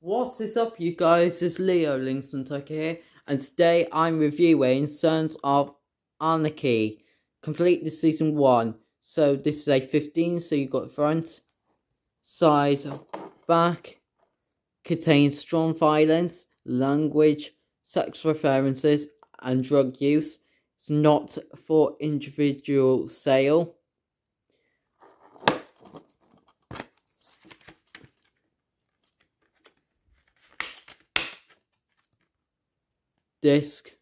What is up, you guys? It's Leo Lynx and Tiger here, and today I'm reviewing Sons of Anarchy, complete the season 1. So, this is a 15, so you've got front, side, back, contains strong violence, language, sex references, and drug use. It's not for individual sale. Disc.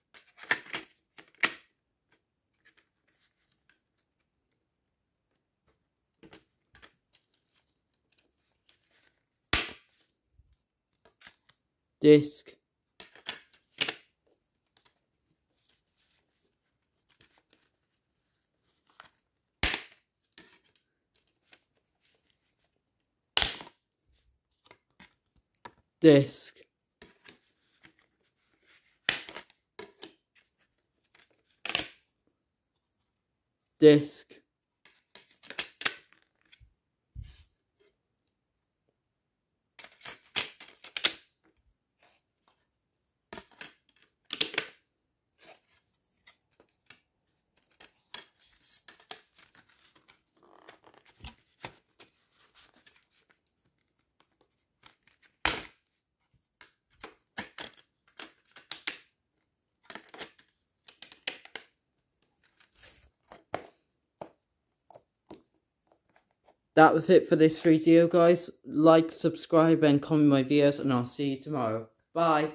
Disc. Disc disc that was it for this video, guys. Like, subscribe, and comment my videos, and I'll see you tomorrow. Bye.